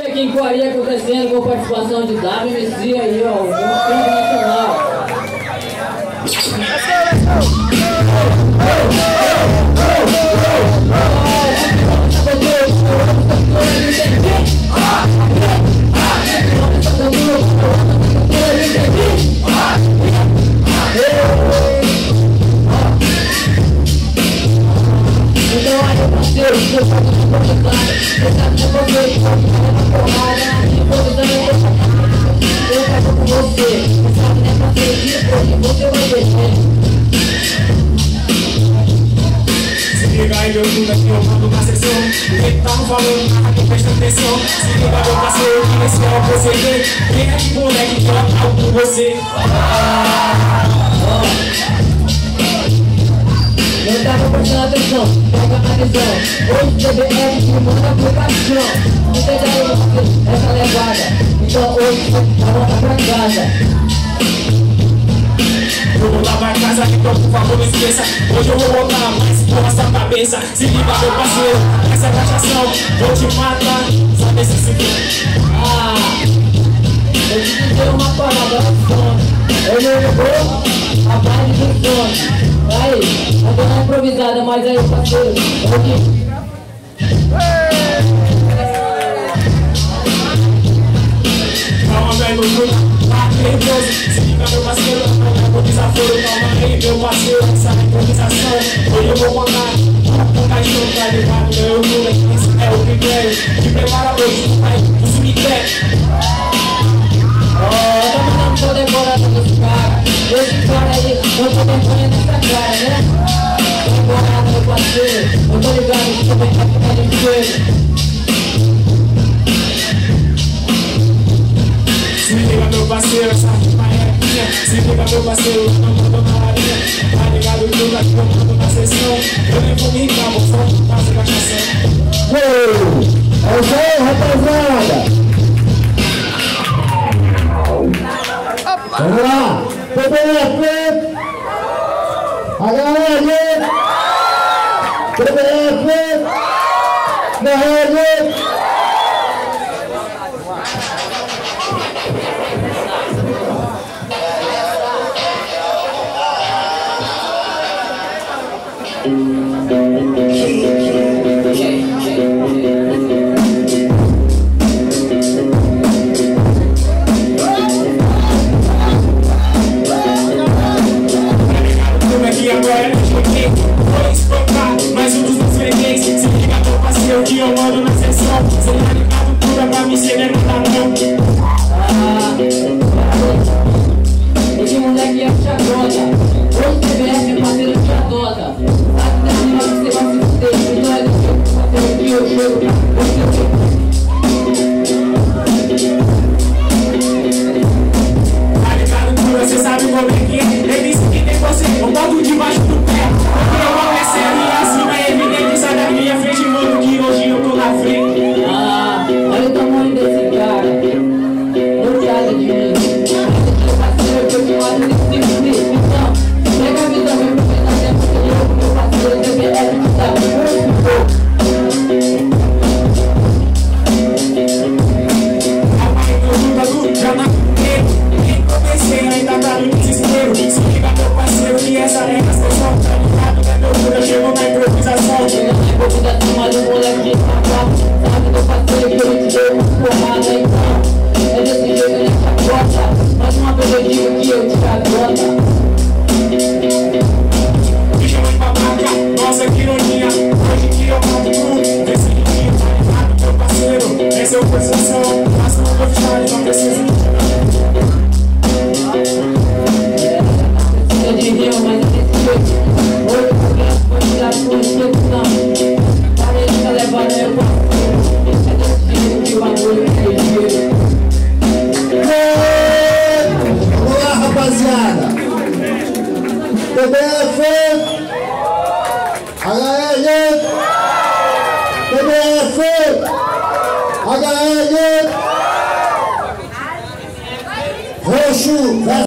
Aqui em Coreia acontecendo com participação de WMC aí, ó, o campo nacional. Meu tudo aqui, eu mando na sessão O que tá falando, aqui presta atenção Se liga meu parceiro, que esse é o proceder Vem aqui moleque, que eu com você Eu tava prestando atenção, pega a visão. Hoje o BBF que manda aí você, essa levada. Então hoje, vai voltar pra casa Vamos lá pra casa, então por favor não esqueça. Hoje eu vou botar mais porra sua cabeça. Se liga meu parceiro, essa a cachação Vou te matar, sabe se se Ah, eu te dizer uma parada sono Eu não vou a vibe do sono Aí, tá dando uma improvisada, mas aí parceiro Calma velho, tá nervoso Se liga meu parceiro, é desaforo Calma aí meu parceiro, essa é improvisação Hoje eu vou botar um caixão levar no meu Esse é o primeiro, te prepara hoje, vai no cemitério Ó, tá parceiro, essa é minha Se liga meu parceiro, eu não mando na Tá ligado eu mando na sessão Eu nem vou me irritar, vou só fazer cachação Uou! É isso aí, rapaziada! Vamos lá! PBF! HL! PBF! Na rede! Como é que agora eu cheguei? Vou espancar mais um dos meus freguês. Se liga meu parceiro que eu mando na sessão. Cê tá ligado, é pra mim, cê não tá não Esse moleque é eu que te Me de nossa que ironia Hoje que eu mato tudo, esse dia Tá ligado, meu parceiro, essa é a posição Mas não vou deixar, não preciso Precisa agbára ẹgbẹ́